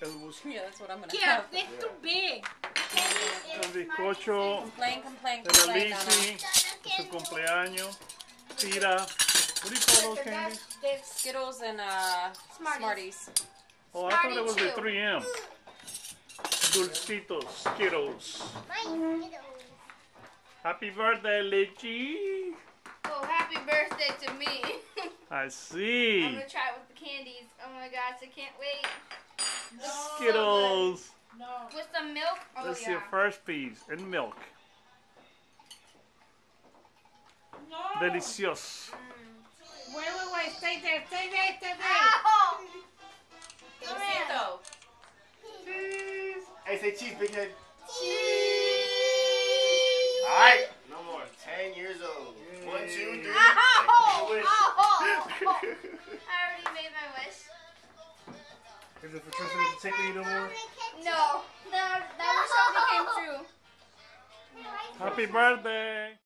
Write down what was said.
El, bus- Yeah, that's what I'm gonna Yeah, have. it's too big. el bizcocho Complain, complain, de la complain. Nana. Lizzie, su cumpleaños. Tira. What do you call those candies? Skittles and uh, Smarties. Smarties. Oh, I thought it was the Smarty 3M. Dulcitos, Skittles. Happy birthday, Lizzie. Oh, happy birthday to me. I see. I'm see. gonna try it with the candies. Oh my gosh, I can't wait. Skittles. No. With some milk? Oh Let's see yeah. your first piece. And milk. No. Delicious. Mm. Wait, wait, wait. Stay there. Stay there. Stay there. Ow! Come here. Cheese. Hey, say cheese, big head. Cheese. All right. No more. Ten years old. One, two, three. Ow! Make a wish. Ow! Is it for Tristan to tickle you no more? No, that, that wish already came true. Happy birthday.